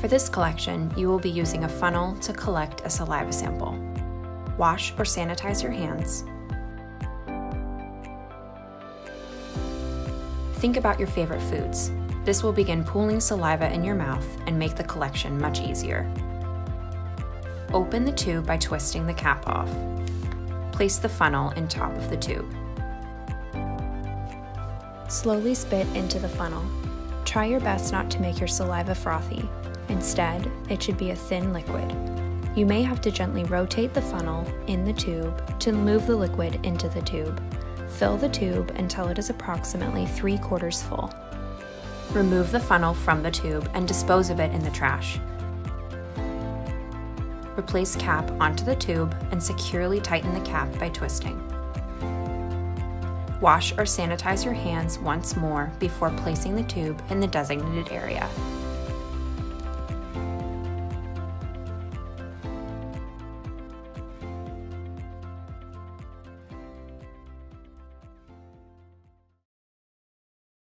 For this collection, you will be using a funnel to collect a saliva sample. Wash or sanitize your hands. Think about your favorite foods. This will begin pooling saliva in your mouth and make the collection much easier. Open the tube by twisting the cap off. Place the funnel in top of the tube. Slowly spit into the funnel. Try your best not to make your saliva frothy. Instead, it should be a thin liquid. You may have to gently rotate the funnel in the tube to move the liquid into the tube. Fill the tube until it is approximately 3 quarters full. Remove the funnel from the tube and dispose of it in the trash. Replace cap onto the tube and securely tighten the cap by twisting. Wash or sanitize your hands once more before placing the tube in the designated area.